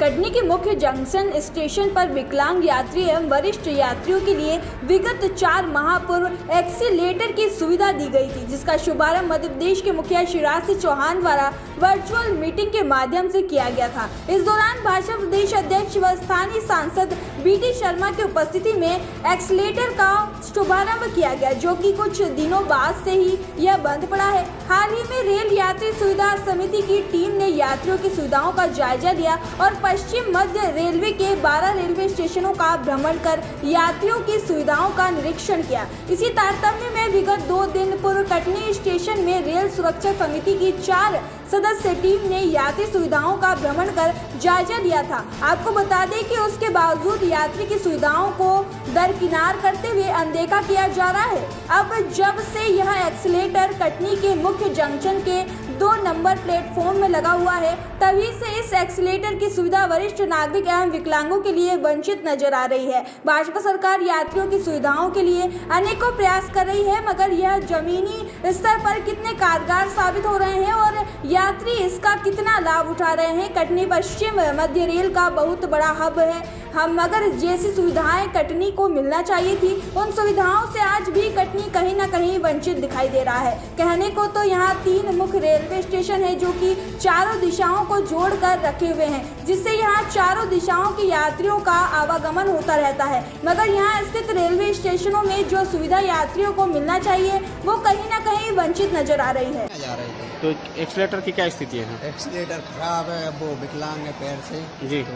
कटनी के मुख्य junction station पर विकलांग यात्री एवं वरिष्ठ यात्रियों के लिए विगत चार माह पूर्व एक्सीटर की सुविधा दी गई थी, जिसका शुभारंभ मध्य प्रदेश के मुखिया शिवराज सिंह चौहान द्वारा वर्चुअल मीटिंग के माध्यम से किया गया था। इस दौरान भाजपा प्रदेश अध्यक्ष व स्थानीय सांसद बी टी शर्मा की उपस्थिति में एक्सीलेटर का शुभारंभ किया गया, जो कि कुछ दिनों बाद से ही यह बंद पड़ा है। हाल ही में रेल यात्री सुविधा समिति की टीम ने यात्रियों की सुविधाओं का जायजा लिया और पश्चिम मध्य रेलवे के 12 रेलवे स्टेशनों का भ्रमण कर यात्रियों की सुविधाओं का निरीक्षण किया। इसी तारतम्य में विगत दो दिन पूर्व कटनी स्टेशन में रेल सुरक्षा समिति की चार सदस्य टीम ने यात्री सुविधाओं का भ्रमण कर जायजा लिया था। आपको बता दें कि उसके बावजूद यात्री की सुविधाओं को दरकिनार करते हुए अनदेखा किया जा रहा है। अब जब से यह एक्सीलेटर कटनी के मुख्य जंक्शन के नंबर प्लेटफॉर्म में लगा हुआ है, तभी से इस एक्सीलेटर की सुविधा वरिष्ठ नागरिक एवं विकलांगों के लिए वंचित नज़र आ रही है। भाजपा सरकार यात्रियों की सुविधाओं के लिए अनेकों प्रयास कर रही है, मगर यह जमीनी स्तर पर कितने कारगर साबित हो रहे हैं और यात्री इसका कितना लाभ उठा रहे हैं, कटनी पश्चिम मध्य रेल का बहुत बड़ा हब है। हम मगर जैसी सुविधाएँ कटनी को मिलना चाहिए थी, उन सुविधाओं से आज भी कटनी कहीं ना कहीं वंचित दिखाई दे रहा है। कहने को तो यहाँ तीन मुख्य रेलवे स्टेशन है जो कि चारों दिशाओं को जोड़कर रखे हुए हैं जिससे यहाँ चारों दिशाओं के यात्रियों का आवागमन होता रहता है। मगर यहाँ स्थित रेलवे स्टेशनों में जो सुविधा यात्रियों को मिलना चाहिए वो कहीं ना कहीं वंचित नज़र आ रही है। तो एक्सीलेटर की क्या स्थिति है एक्सीलेटर खराब है वो विकलांग है पैर से। जी। तो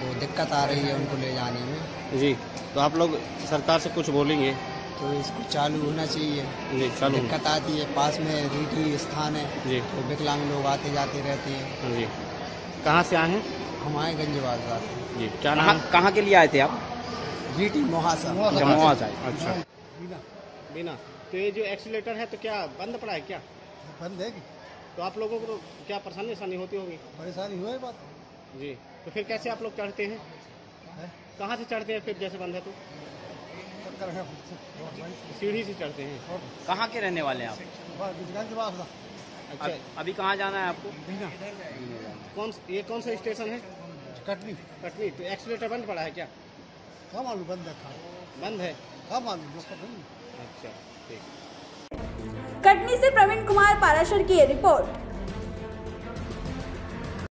वो दिक्कत आ रही है उनको ले जाने में। जी। तो आप लोग सरकार से कुछ बोलेंगे? तो इसको चालू होना चाहिए। जी चालू। दिक्कत आती है पास में रीठी स्थान है जी। तो विकलांग लोग आते जाते रहते हैं। जी। कहाँ से आए हैं? हम आए गंजवाल से। जी क्या कहाँ नाम कहाँ के लिए आए थे आप? रीठी मोहासा। जमुआ से आए अच्छा। बिना तो ये जो एक्सीटर है तो क्या बंद पड़ा है क्या? बंद है तो आप लोगों को क्या परेशानी आसानी होती होगी? परेशानी हुआ है बात। जी तो फिर कैसे आप लोग चढ़ते हैं? है? कहाँ से चढ़ते हैं फिर जैसे बंद है तो? सीढ़ी से चढ़ते हैं। कहाँ के रहने वाले हैं आप? अच्छा। अभी कहाँ जाना है आपको? कौन ये कौन सा स्टेशन है? कटनी। कटनी। तो एक्सीलेटर बंद पड़ा है क्या? कब आलू बंद है बंद है? कर नहीं अच्छा ठीक। कटनी से प्रवीण कुमार पाराशर की ये रिपोर्ट।